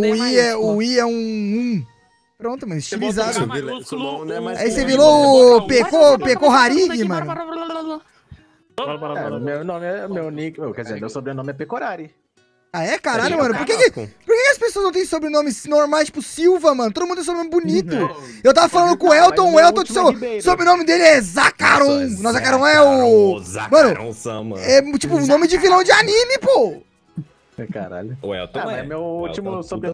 O I é, o I é um 1. Pronto, mano, estilizado. Aí você virou o Harig, mano. meu nome é. Meu nick. Quer dizer, meu sobrenome é Pecorari. Ah, é? Caralho, mano. Por que, que, por que as pessoas não têm sobrenomes normais, tipo Silva, mano? Todo mundo tem sobrenome bonito. Eu tava falando com o Elton, o Elton, o sobrenome dele é Zacaron. Não, Zacaron é o... Mano, é tipo nome de vilão de anime, pô. Caralho. O Elton é. meu último sobrenome